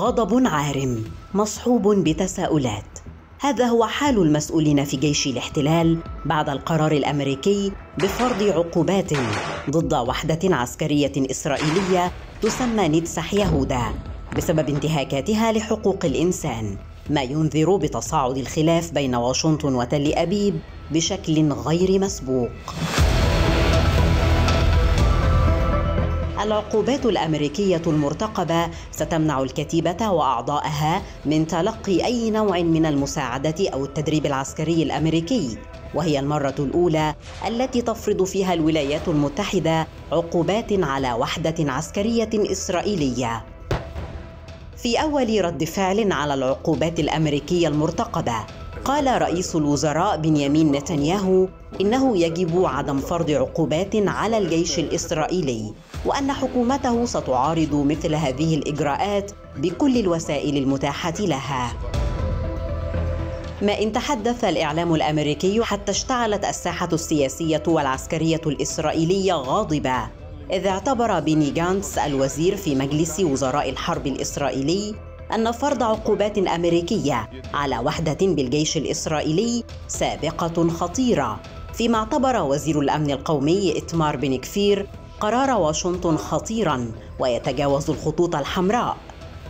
غضب عارم مصحوب بتساؤلات. هذا هو حال المسؤولين في جيش الاحتلال بعد القرار الأمريكي بفرض عقوبات ضد وحدة عسكرية إسرائيلية تسمى نتسح يهودا بسبب انتهاكاتها لحقوق الإنسان ما ينذر بتصاعد الخلاف بين واشنطن وتل أبيب بشكل غير مسبوق. العقوبات الأمريكية المرتقبة ستمنع الكتيبة واعضائها من تلقي أي نوع من المساعدة أو التدريب العسكري الأمريكي وهي المرة الأولى التي تفرض فيها الولايات المتحدة عقوبات على وحدة عسكرية إسرائيلية. في أول رد فعل على العقوبات الأمريكية المرتقبة قال رئيس الوزراء بنيامين نتنياهو إنه يجب عدم فرض عقوبات على الجيش الإسرائيلي وأن حكومته ستعارض مثل هذه الإجراءات بكل الوسائل المتاحة لها. ما إن تحدث الإعلام الأمريكي حتى اشتعلت الساحة السياسية والعسكرية الإسرائيلية غاضبة إذ اعتبر بيني جانتس الوزير في مجلس وزراء الحرب الإسرائيلي أن فرض عقوبات أمريكية على وحدة بالجيش الإسرائيلي سابقة خطيرة فيما اعتبر وزير الأمن القومي إتمار بن كفير قرار واشنطن خطيرا ويتجاوز الخطوط الحمراء.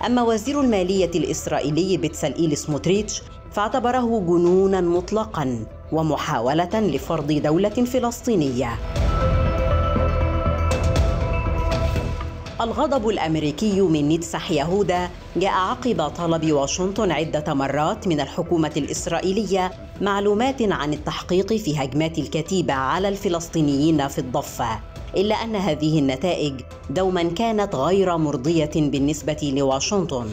أما وزير المالية الإسرائيلي بتسلئيل سموتريتش فاعتبره جنونا مطلقا ومحاولة لفرض دولة فلسطينية. الغضب الأمريكي من نتسح يهودا جاء عقب طلب واشنطن عدة مرات من الحكومة الإسرائيلية معلومات عن التحقيق في هجمات الكتيبة على الفلسطينيين في الضفة إلا أن هذه النتائج دوما كانت غير مرضية بالنسبة لواشنطن.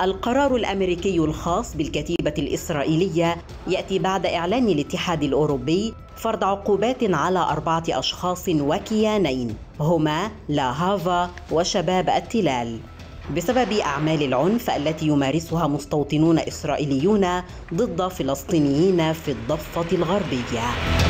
القرار الأمريكي الخاص بالكتيبة الإسرائيلية يأتي بعد إعلان الاتحاد الأوروبي فرض عقوبات على أربعة أشخاص وكيانين هما لاهافا وشباب التلال. بسبب أعمال العنف التي يمارسها مستوطنون إسرائيليون ضد فلسطينيين في الضفة الغربية.